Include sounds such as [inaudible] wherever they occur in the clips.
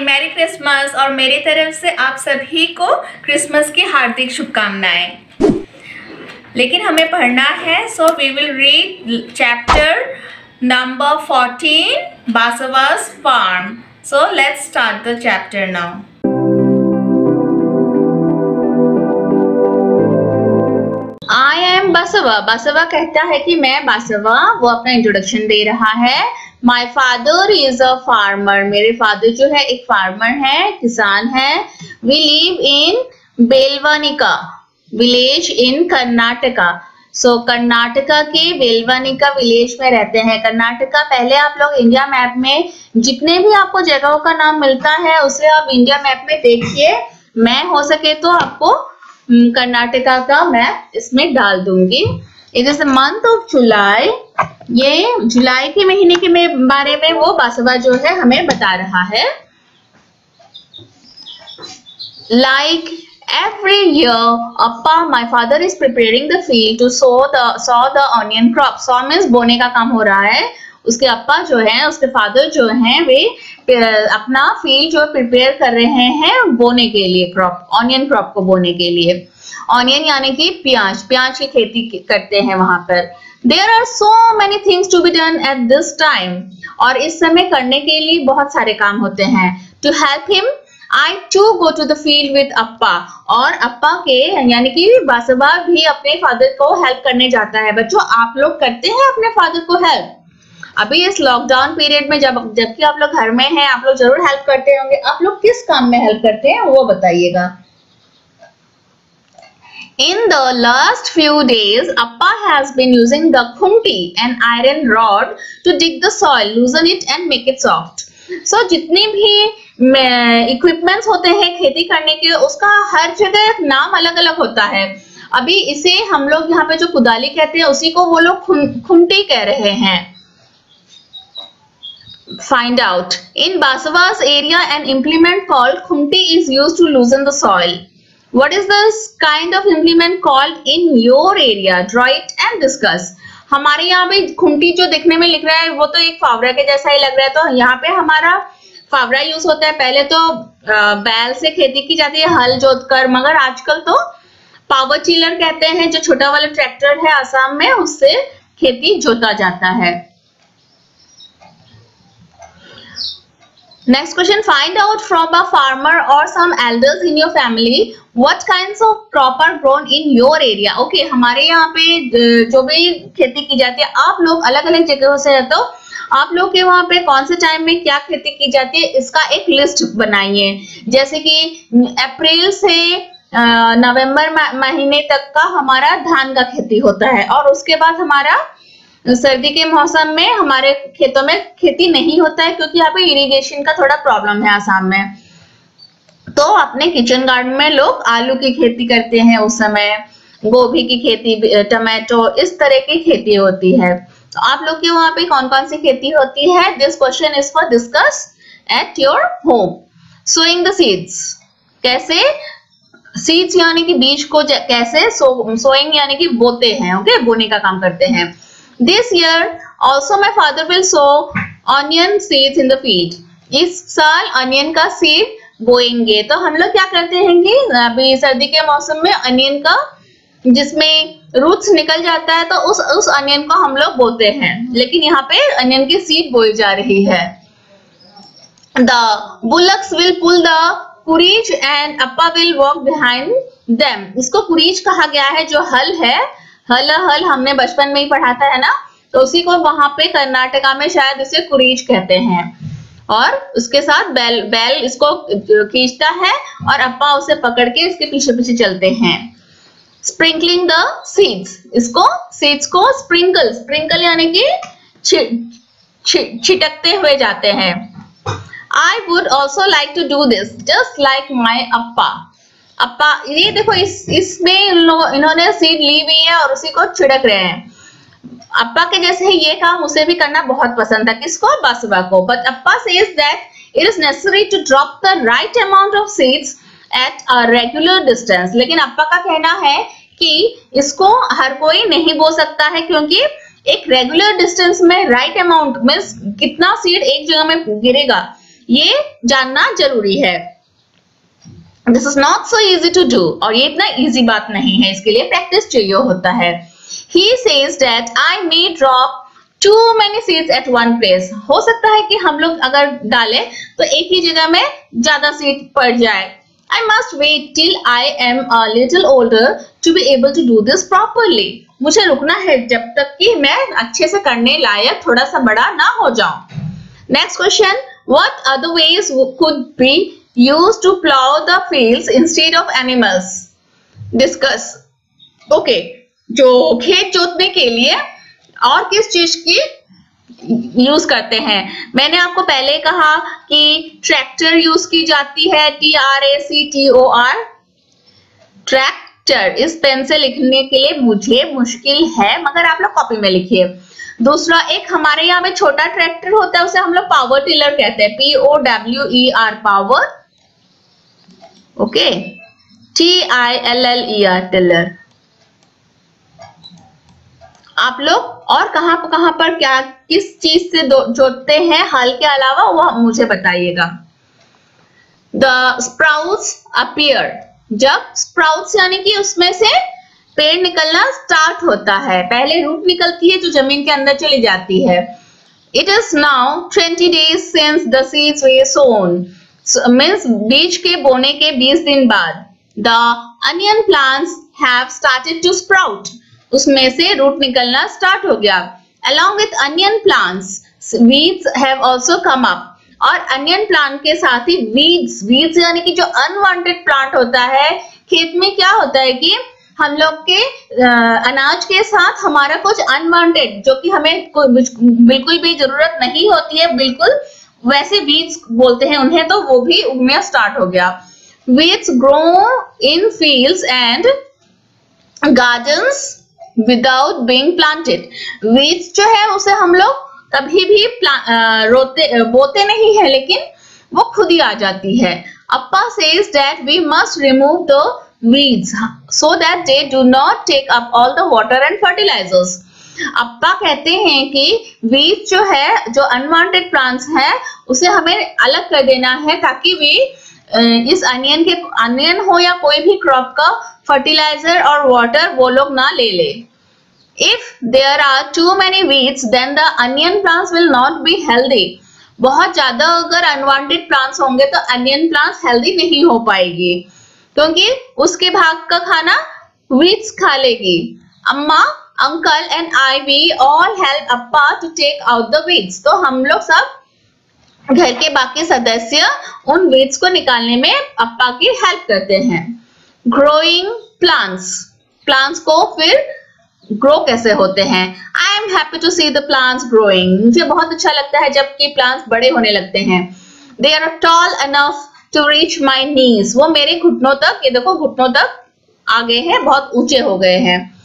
Merry Christmas और मेरी तरफ़ से आप सभी को क्रिसमस की हार्दिक शुभकामनाएँ। लेकिन हमें पढ़ना है so we will read chapter number fourteen Basava's farm so let's start the chapter now I am Basava Basava कहता है कि मैं बासवा वो अपना इंट्रोडक्शन दे रहा है। My father is a farmer मेरे फादर जो है, एक फार्मर है, किसान है। We live in Belvanika village in Karnataka. So Karnataka के बेलवानिका विलेज में रहते हैं। कर्नाटका पहले आप लोग इंडिया मैप में जितने भी आपको जगहों का नाम मिलता है, उसे आप इंडिया मैप में देखिए। मैं हो सके तो आपको कर्नाटका का मैप इसमें डाल दूँगी। It is the month of July ये जुलाई के महीने के में बारे में वो बासवा जो है हमें बता रहा है। Like every year appa my father is preparing the field to sow the the onion crop so means बोने का काम हो रहा है। उसके अप्पा जो है, उसके फादर जो है, वे अपना फ़ील्ड जो प्रिपेयर कर रहे हैं बोने के लिए क्रॉप ऑनियन क्रॉप को बोने के लिए। ऑनियन यानी कि प्याज प्याज की खेती करते हैं वहाँ पर। There are so many things to be done at this time और इस समय करने के लिए बहुत सारे काम होते हैं। To help him I too go to the field with appa. और अप्पा के, यानी कि बासबा भी अपने फादर को हेल्प करने जाता है। बच्चों, आप लोग करते हैं अपने फादर को हेल्प अभी इस लॉकडाउन पीरियड में जब जबकि आप लोग घर में हैं आप लोग ज़रूर हेल्प करते होंगे। आप लोग किस काम में हेल्प करते हैं वो बताइएगा। In the last few days, Appa has been using the khunti, an iron rod, to dig the soil, loosen it and make it soft. So जितने भी इक्विपमेंट्स होते हैं खेती करने के उसका हर जगह नाम अलग अलग होता है। अभी इसे हम लोग यहाँ पे जो कुदाली कहते हैं उसी को वो लोग खुंटी कह रहे हैं। Find out in basavas area an implement called khunti is used to loosen the soil what is this kind of implement called in your area draw it and discuss हमारे यहाँ पे खुंटी जो देखने में लिख रहा है वो तो एक फावड़ा के जैसा ही लग रहा है तो यहाँ पे हमारा फावड़ा यूज़ होता है पहले तो बैल से खेती की जाती है हल जोत कर मगर आजकल तो पावर चिलर कहते हैं जो छोटा वाला ट्रैक्टर है आसाम में उससे खेती जोता जाता है Next question, find out from a farmer or some elders in your family what kinds of crop are grown in your area. Okay, हमारे यहाँ पे जो भी खेती की जाती है आप लोग अलग अलग जगहों से रहते हो आप लोग के वहाँ पे कौन से टाइम में क्या खेती की जाती है इसका एक लिस्ट बनाइए जैसे कि अप्रैल से नवंबर महीने तक का हमारा धान का खेती होता है और उसके बाद हमारा सर्दी के मौसम में हमारे खेतों में खेती नहीं होता है क्योंकि यहाँ पे इरिगेशन का थोड़ा प्रॉब्लम है आसाम में तो अपने किचन गार्डन में लोग आलू की खेती करते हैं उस समय, गोभी की खेती, टमाटो, इस तरह की खेती होती है। तो आप लोग के वहाँ पे कौन कौन सी खेती होती है? This question is for discuss at your home sowing the seeds कैसे? सीड्स यानी कि बीज को कैसे? सोइंग यानी कि बोते हैं ओके बोने का काम करते हैं। This year, also my father will sow onion seeds in the. इस साल अनियन का सीड बोएँगे। तो हम लोग क्या करते हैं कि अभी सर्दी के मौसम में अनियन का जिसमें रूट्स निकल जाता है तो उस उस अनियन को हम लोग बोते हैं। लेकिन यहाँ पे अनियन की सीड बोई जा रही है। The bullocks will pull the kurige and appa will walk behind them इसको कुरीज कहा गया है, जो हल है हल हल हमने बचपन में ही पढ़ा था है ना? तो उसी को वहाँ पे कर्नाटका में शायद इसे कुरीज कहते हैं। और उसके साथ बैल बैल इसको खींचता है और अप्पा उसे पकड़ के इसके पीछे पीछे चलते हैं। स्प्रिंकलिंग द सीड्स इसको सीड्स को स्प्रिंकल स्प्रिंकल यानी कि छिटकते हुए जाते हैं। I would also like to do this just like my appa. Appa, ये देखो, इस, इसमें इन्होंने सीड ली हुई है और उसी को छिड़क रहे हैं। अप्पा के जैसे ही ये काम उसे भी करना बहुत पसंद था। किसको? बासुबा को। But appa says that it is necessary to drop the right amount of seeds at a regular distance लेकिन अप्पा का कहना है कि इसको हर कोई नहीं बो सकता है क्योंकि एक रेगुलर डिस्टेंस में राइट अमाउंट मीन कितना सीड एक जगह में गिरेगा, ये जानना ज़रूरी है। This is not so easy to do और ये इतना इजी बात नहीं है, इसके लिए प्रैक्टिस चाहिए होता है। He says that I may drop too many seeds at one place हो सकता है कि हम लोग अगर डालें तो एक ही जगह में ज़्यादा सीड पड़ जाए। Must wait till I am a little older to be able to do this properly. मुझे रुकना है जब तक कि मैं अच्छे से करने लायक थोड़ा सा बड़ा ना हो जाऊँ। Next question what other ways could be used to plow the fields instead of animals. Discuss. Okay. जो खेत जोतने के लिए और किस चीज़ की यूज़ करते हैं? मैंने आपको पहले कहा कि ट्रैक्टर यूज़ की जाती है T R A C T O R tractor इस पेन से लिखने के लिए मुझे मुश्किल है, मगर आप लोग कॉपी में लिखिए। दूसरा, एक हमारे यहाँ पे छोटा ट्रैक्टर होता है, उसे हम लोग पावर टिलर कहते हैं P O W E R power okay? T I L L E R tiller आप लोग और कहाँ कहाँ पर, क्या, किस चीज़ से जोड़ते हैं? हल के अलावा वो मुझे बताइएगा। द स्प्राउट्स अपियर जब स्प्राउट्स यानी कि उसमें से पेड़ निकलना स्टार्ट होता है। पहले रूट निकलती है जो ज़मीन के अंदर चली जाती है। It is now twenty days since the seeds were sown means बीज के बोने के 20 दिन बाद the onion plants have started to sprout उसमें से रूट निकलना स्टार्ट हो गया। Along with onion plants weeds have also come up और अनियन प्लांट के साथ ही वीड्स वीड्स यानी कि जो अनवांटेड प्लांट होता है, खेत में क्या होता है कि हम लोग के अनाज के साथ हमारा कुछ अनवांटेड जो कि हमें बिल्कुल भी ज़रूरत नहीं होती है, बिल्कुल वैसे वीड्स बोलते हैं उन्हें तो वो भी उगना स्टार्ट हो गया। Weeds grow in fields and gardens without being planted weeds जो है, उसे हम लोग कभी भी रोते बोते नहीं है, लेकिन वो खुद ही आ जाती है। Appa says that we must remove the weeds so that they do not take up all the water and fertilizers. Appa कहते हैं कि वीज जो है जो अनवांटेड प्लांट्स है उसे हमें अलग कर देना है ताकि वे इस अनियन के अनियन हो या कोई भी क्रॉप का फर्टिलाइज़र और वाटर वो लोग ना ले ले। If there are too many weeds, then the onion plants will not be healthy. बहुत ज़्यादा अगर अनवांटेड प्लांट्स होंगे तो अनियन प्लांट्स हेल्दी नहीं हो पाएगी। क्योंकि उसके भाग का खाना वीड्स खा लेगी। Amma uncle and I we all help Appa to take out the weeds तो हम लोग सब घर के बाकी सदस्य उन वीड्स को निकालने में अप्पा की हेल्प करते हैं। ग्रोइंग प्लांट्स प्लांट्स को फिर ग्रो कैसे होते हैं? I am happy to see the plants growing मुझे बहुत अच्छा लगता है जबकि प्लांट्स बड़े होने लगते हैं। They are tall enough to reach my knees वो मेरे घुटनों तक, ये देखो, घुटनों तक आ गए हैं, बहुत ऊँचे हो गए हैं।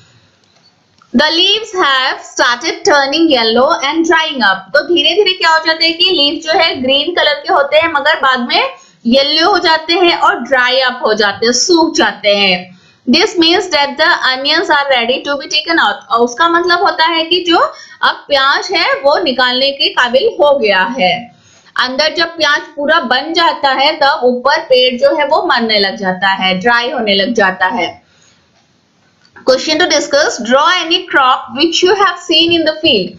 The leaves have started turning yellow and drying up तो धीरे धीरे क्या हो जाता है कि लीव जो है ग्रीन कलर के होते हैं, मगर बाद में येलो हो जाते हैं और ड्राई अप हो जाते हैं, सूख जाते हैं। This means that the onions are ready to be taken out और उसका मतलब होता है कि जो अब प्याज है, वो निकालने के काबिल हो गया है। अंदर जब प्याज पूरा बन जाता है, तब ऊपर पेड़ जो है, वो मरने लग जाता है ड्राई होने लग जाता है। Question to discuss draw any crop which you have seen in the field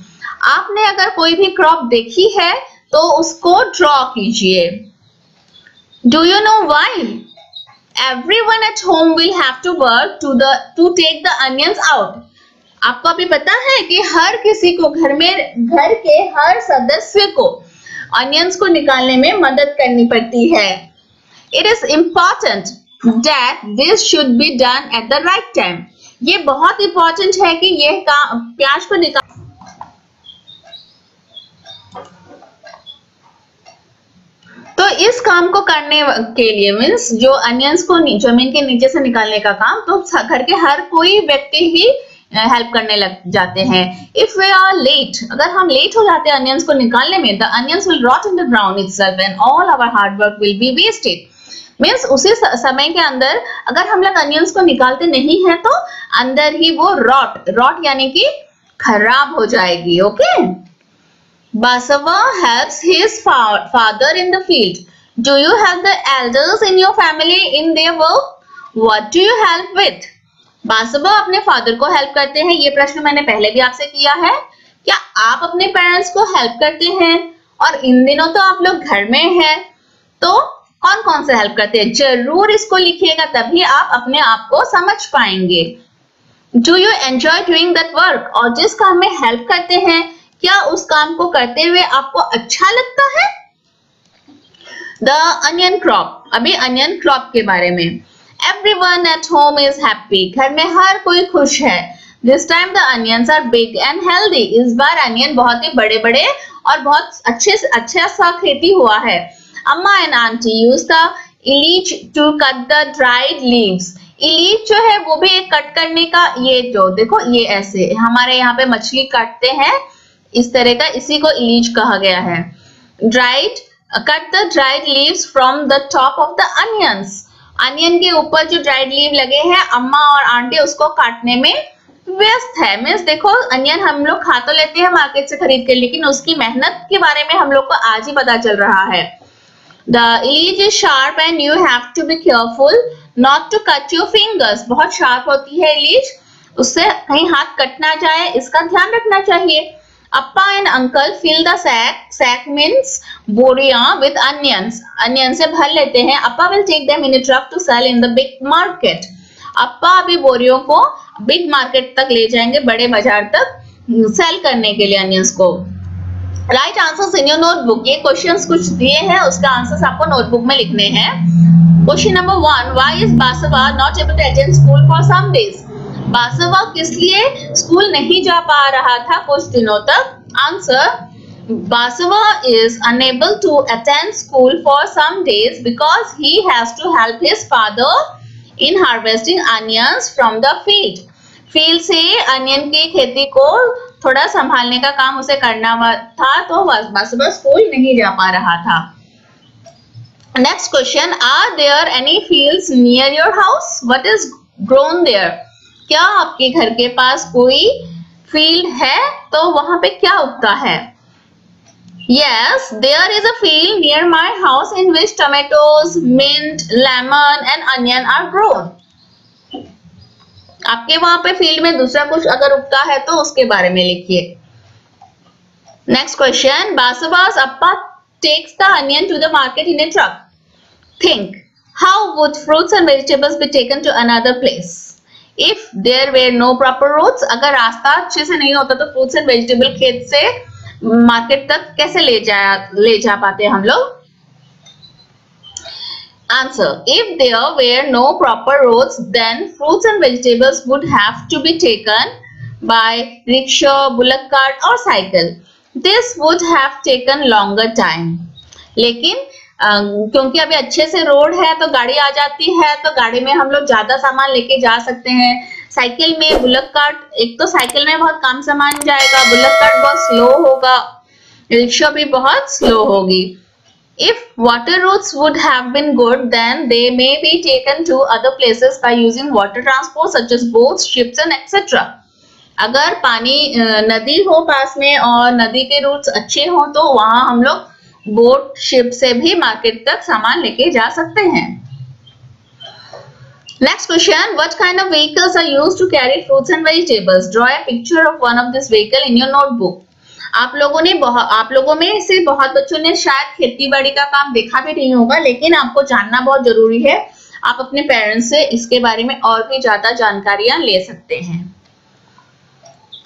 आपने अगर कोई भी क्रॉप देखी है तो उसको ड्रॉ कीजिए। Do you know why everyone at home will have to work to the, to take the onions out? आपको अभी पता है कि हर किसी को घर में, घर के हर सदस्य को अनियंस को निकालने में मदद करनी पड़ती है। It is important that this should be done at the right time ये बहुत इंपॉर्टेंट है कि ये प्याज को निकाल तो इस काम को करने के लिए मीन्स जो अनियंस को ज़मीन के नीचे से निकालने का काम तो घर के हर कोई व्यक्ति ही हेल्प करने लग जाते हैं। इफ़ वे आर लेट अगर हम लेट हो जाते हैं अनियंस को निकालने में the onions will rot in the ground itself and all our hard work will be wasted means उसी समय के अंदर अगर हम लोग अनियंस को निकालते नहीं है तो अंदर ही वो रॉट रॉट यानी कि खराब हो जाएगी okay Basava his fa, father in the field. Do you help the elders in your family in their work? What do you help with? Basava अपने फादर को हेल्प करते हैं, ये प्रश्न मैंने पहले भी आपसे किया है क्या आप अपने पेरेंट्स को हेल्प करते हैं और इन दिनों तो आप लोग घर में हैं तो कौन कौन से हेल्प करते हैं? ज़रूर इसको लिखिएगा, तभी आप अपने आप को समझ पाएँगे। Do you enjoy doing that work और जिस काम में हेल्प करते हैं, क्या उस काम को करते हुए आपको अच्छा लगता है? द अनियन क्रॉप अभी अनियन क्रॉप के बारे में। Everyone at home is happy घर में हर कोई खुश है। This time the onions are big and healthy इस बार अनियन बहुत ही बड़े बड़े और बहुत अच्छे अच्छा सा खेती हुआ है। Amma and aunty use the Ilyich to cut the dried leaves Ilyich जो है, वो भी एक कट करने का ये जो, देखो, ये ऐसे, हमारे यहाँ पे मछली काटते हैं, इस तरह का इसी को इलीच कहा गया है। Dried cut the dried leaves from the top of the onions onion के ऊपर जो ड्राइड लीव लगे हैं, अम्मा और आंटी उसको काटने में व्यस्त है। मीन्स देखो अनियन हम लोग खा तो लेते हैं मार्केट से खरीद के, लेकिन उसकी मेहनत के बारे में हम लोग को आज ही पता चल रहा है। The is is sharp and you have to be careful not to cut your fingers बहुत शार्प होती है इलीज उससे कहीं हाथ कट ना जाए, इसका ध्यान रखना चाहिए Appa and uncle fill the sack. Sack means boria with onions. Onions से भर लेते हैं. Appa will take them in a truck to sell in the big market. अप्पा अभी बोरियों को बिग मार्केट तक ले जाएँगे, बड़े बाज़ार तक सेल करने के लिए अनियंस को write answers in your notebook ये क्वेश्चंस कुछ दिए हैं, उसका आंसर्स आपको नोटबुक में लिखने हैं। Question number one why is Basava not able to attend school for some days Basava किस लिए स्कूल नहीं जा पा रहा था कुछ दिनों तक? Answer Basava is unable to attend school for some days because he has to help his father in harvesting onions from the field field से अनियन की खेती को थोड़ा संभालने का काम उसे करना था तो बासवा स्कूल नहीं जा पा रहा था। Next question are there any fields near your house what is grown there क्या आपके घर के पास कोई फ़ील्ड है? तो वहाँ पे क्या उगता है? Yes, there is a field near my house in which tomatoes, mint, lemon and onion are grown. आपके वहाँ पे फ़ील्ड में दूसरा कुछ अगर उगता है तो उसके बारे में लिखिए। Next question बासुबास Appa takes the onion to the market in a truck think how would fruits and vegetables be taken to another place if there were no proper roads अगर रास्ता अच्छे से नहीं होता तो फ्रूट्स एंड वेजिटेबल खेत से market तक कैसे ले जा ले जा पाते हम लोग? Answer. If there were no proper roads, then fruits and vegetables would have to be taken by rickshaw, bullock cart or cycle. This would have taken longer time. लेकिन क्योंकि अभी अच्छे से रोड है तो गाड़ी आ जाती है तो गाड़ी में हम लोग ज़्यादा सामान लेके जा सकते हैं साइकिल में बुलक कार्ट एक तो साइकिल में बहुत कम सामान जाएगा बुलक कार्ट बहुत स्लो होगा रिक्शा भी बहुत स्लो होगी If water routes would have been good, then they may be taken to other places by using water transport such as boats, ships and etc. अगर पानी नदी हो पास में और नदी के रूट्स अच्छे हो तो वहाँ हम लोग बोट शिप से भी मार्केट तक सामान लेके जा सकते हैं। Next question what kind of vehicles are used to carry fruits and vegetables draw a picture of one of this vehicle in your notebook आप लोगों ने बहुत आप लोगों में से बहुत बच्चों ने शायद खेती बाड़ी का काम देखा भी नहीं होगा, लेकिन आपको जानना बहुत ज़रूरी है। आप अपने पेरेंट्स से इसके बारे में और भी ज़्यादा जानकारियाँ ले सकते हैं।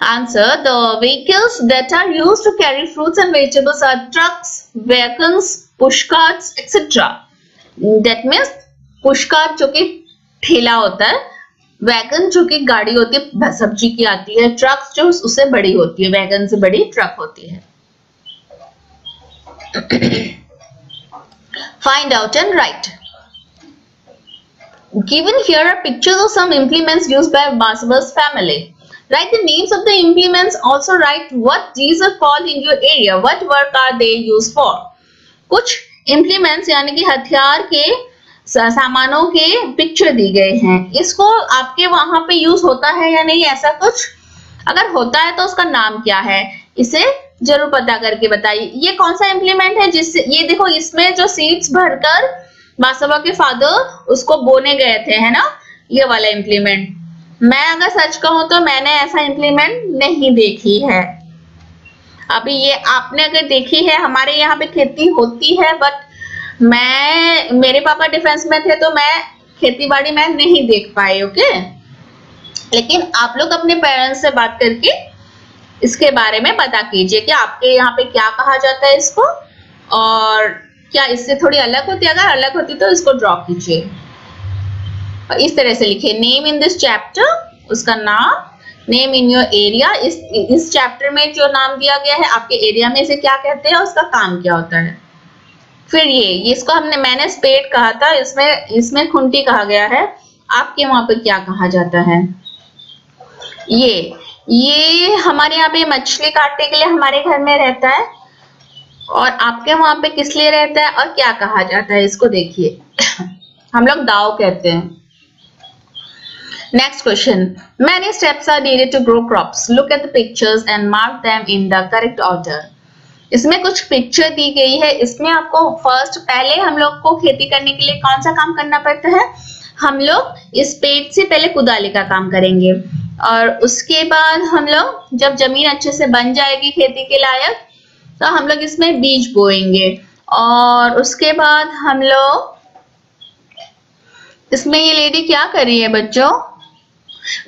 Answer the vehicles that are use to carry fruits and vegetables are trucks vehicles pushcarts etcetera that means pushcart जो कि ठेला होता है वैगन जो कि गाड़ी होती है सब्ज़ी की आती है ट्रक जो उससे बड़ी होती है, वैगन से बड़ी ट्रक होती है। Find out and write given here are pictures of some implements used by Basava's family write the names of the implements also write what these are called in your area what work are they used for कुछ implements यानी कि हथियार के सामानों के picture दी गए हैं। इसको आपके वहाँ पे यूज़ होता है या नहीं, ऐसा कुछ? अगर होता है तो उसका नाम क्या है? इसे ज़रूर पता करके बताइए। ये कौन सा इम्प्लीमेंट है जिससे, ये देखो, इसमें जो सीड्स भरकर बासवा के फादर उसको बोने गए थे, है ना? ये वाला इम्प्लीमेंट मैं अगर सच कहूँ तो मैंने ऐसा इम्प्लीमेंट नहीं देखी है। अभी ये आपने अगर देखी है, हमारे यहाँ पे खेती होती है बट मैं, मेरे पापा डिफेंस में थे तो मैं खेती बाड़ी में नहीं देख पाई ओके लेकिन आप लोग अपने पेरेंट्स से बात करके इसके बारे में पता कीजिए कि आपके यहाँ पे क्या कहा जाता है इसको और क्या इससे थोड़ी अलग होती है? अगर अलग होती तो इसको ड्रॉ कीजिए। और इस तरह से लिखिए नेम इन दिस चैप्टर उसका नाम नेम इन योर एरिया इस इस चैप्टर में जो नाम दिया गया है, आपके एरिया में इसे क्या कहते हैं उसका काम क्या होता है? फिर ये इसको हमने मैंने स्पेड कहा था, इसमें इसमें खुंटी कहा गया है। आपके वहाँ पर क्या कहा जाता है? ये ये हमारे यहाँ पे मछली काटने के लिए हमारे घर में रहता है। और आपके वहाँ पे किस लिए रहता है और क्या कहा जाता है, इसको देखिए। [coughs] हम लोग दाव कहते हैं। Next question many steps are needed to grow crops look at the pictures and mark them in the correct order इसमें कुछ पिक्चर दी गई है। इसमें आपको फ़र्स्ट पहले हम लोग को खेती करने के लिए कौन सा काम करना पड़ता है? हम लोग इस पेट से पहले कुदाली का काम करेंगे। और उसके बाद हम लोग जब ज़मीन अच्छे से बन जाएगी खेती के लायक तो हम लोग इसमें बीज बोएँगे। और उसके बाद हम लोग इसमें ये लेडी क्या कर रही है बच्चों?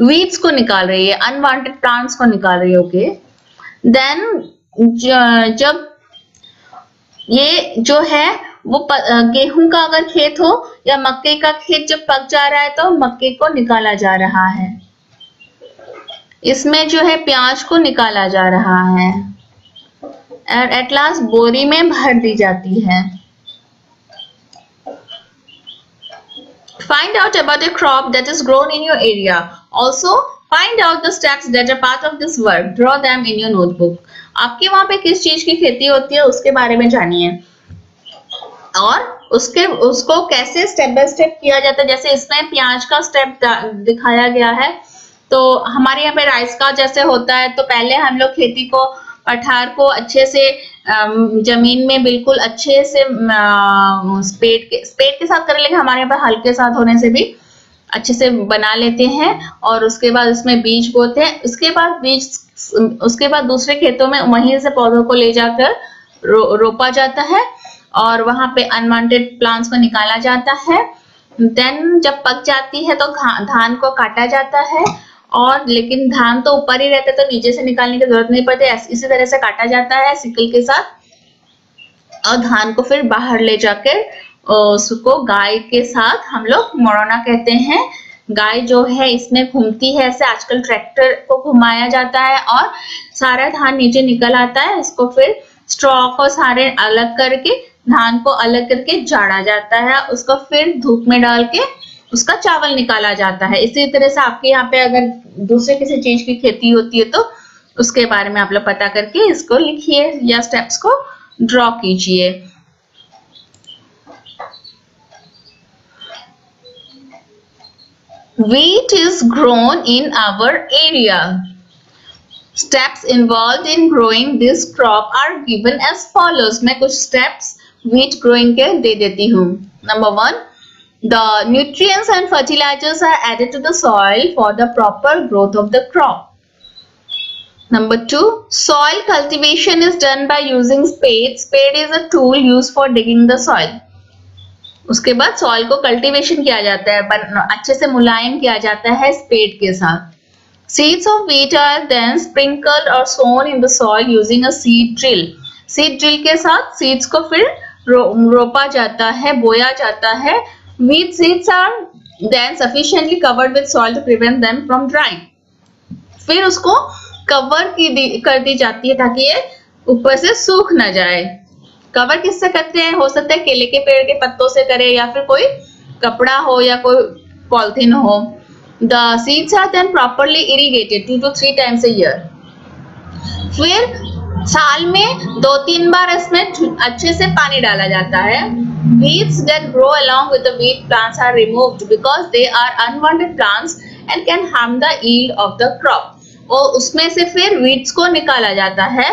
वीड्स को निकाल रही है अनवांटेड प्लांट्स को निकाल रही है ओके देन जब ये जो है, वो गेहूँ का अगर खेत हो या मक्के का खेत जब पक जा रहा है तो मक्के को निकाला जा रहा है। इसमें जो है, प्याज को निकाला जा रहा है। और एट लास्ट बोरी में भर दी जाती है। Find out about a crop that is grown in your area also find out the steps that are part of this work draw them in your notebook आपके वहाँ पे किस चीज़ की खेती होती है, उसके बारे में जानिए। और उसके, उसको कैसे स्टेप बाय स्टेप किया जाता है, जैसे इसमें प्याज का स्टेप दिखाया गया है तो हमारे यहाँ पे राइस का जैसे होता है तो पहले हम लोग खेती को पठार को अच्छे से ज़मीन में बिल्कुल अच्छे से स्पेट के स्पेट के साथ कर लेंगे हमारे यहाँ पे हल्के साथ होने से भी अच्छे से बना लेते हैं, और उसके बाद उसमें बीज बोते हैं। उसके बाद बीज उसके बाद दूसरे खेतों में वहीं से पौधों को ले जाकर रो, रोपा जाता है और वहाँ पे अनवांटेड प्लांट्स को निकाला जाता है। देन जब पक जाती है तो धान को काटा जाता है और लेकिन धान तो ऊपर ही रहता है तो नीचे से निकालने की ज़रूरत नहीं पड़ती इसी तरह से काटा जाता है सिकल के साथ। और धान को फिर बाहर ले जाकर उसको गाय के साथ हम लोग मोरना कहते हैं। गाय जो है, इसमें घूमती है, ऐसे आजकल ट्रैक्टर को घुमाया जाता है और सारा धान नीचे निकल आता है, इसको फिर स्ट्रॉ को सारे अलग करके, धान को अलग करके जाड़ा जाता है, उसको फिर धूप में डाल के उसका चावल निकाला जाता है। इसी तरह से आपके यहाँ पे अगर दूसरे किसी चीज़ की खेती होती है तो उसके बारे में आप लोग पता करके इसको लिखिए या स्टेप्स को ड्रॉ कीजिए। wheat is grown in our area steps involved in growing this crop are given as follows मैं कुछ steps wheat growing के दे देती हूँ number one The nutrients and fertilizers are added to the soil for the proper growth of the crop. Number two, soil cultivation is done by using spade. Spade is a tool used for digging the soil. उसके बाद soil को cultivation किया जाता है अच्छे से मुलायम किया जाता है स्पेड के साथ। Seeds of wheat are then sprinkle और sown in the soil using a seed drill seed drill के साथ सीड्स को फिर रोपा जाता है बोया जाता है। Wheat seeds are then sufficiently covered with soil to prevent them from drying फिर उसको कवर की दी, कर दी जाती है ताकि ये ऊपर से सूख ना जाए। कवर किससे करते हैं? हो सकता है केले के पेड़ के पत्तों से करें या फिर कोई कपड़ा हो या कोई पॉलिथिन हो। The seeds are then properly irrigated two to three times a year फिर साल में दो तीन बार इसमें अच्छे से पानी डाला जाता है। Weeds that grow along with the wheat plants are removed because they are unwanted plants and can harm the yield of the crop. और उसमें से फिर वीड्स को निकाला जाता है।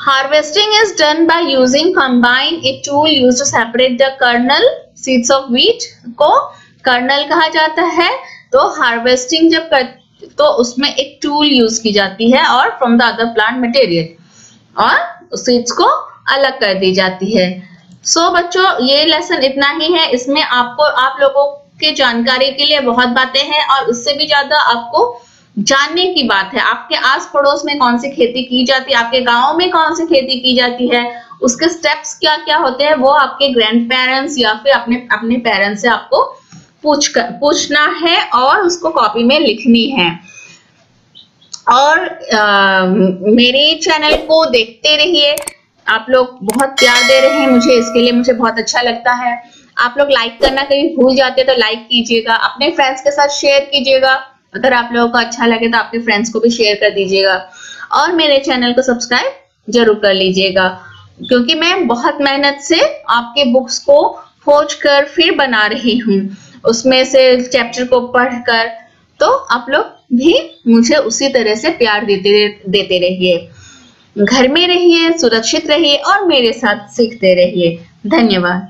Harvesting is done by using combine a tool used to separate the kernel seeds of wheat को kernel कहा जाता है। तो हार्वेस्टिंग जब कर तो उसमें एक टूल यूज़ की जाती है और from the other plant material और सीड्स को अलग कर दी जाती है। सो so, बच्चों ये लेसन इतना ही है। इसमें आपको आप लोगों के जानकारी के लिए बहुत बातें हैं और उससे भी ज़्यादा आपको जानने की बात है। आपके आस पड़ोस में कौन सी खेती की जाती है? आपके गाँव में कौन सी खेती की जाती है? उसके स्टेप्स क्या क्या होते हैं? वो आपके ग्रैंड पेरेंट्स या फिर अपने अपने पेरेंट्स से आपको पूछ कर पूछना है और उसको कॉपी में लिखनी है। और आ, मेरे चैनल को देखते रहिए। आप लोग बहुत प्यार दे रहे हैं मुझे इसके लिए मुझे बहुत अच्छा लगता है। आप लोग लाइक करना कहीं भूल जाते हैं तो लाइक कीजिएगा। अपने फ्रेंड्स के साथ शेयर कीजिएगा। अगर आप लोगों को अच्छा लगे तो आपके फ्रेंड्स को भी शेयर कर दीजिएगा। और मेरे चैनल को सब्सक्राइब ज़रूर कर लीजिएगा। क्योंकि मैं बहुत मेहनत से आपके बुक्स को खोज कर फिर बना रही हूँ। उसमें से चैप्टर को पढ़कर तो आप लोग भी मुझे उसी तरह से प्यार देते देते रहिए। घर में रहिए, सुरक्षित रहिए और मेरे साथ सीखते रहिए। धन्यवाद।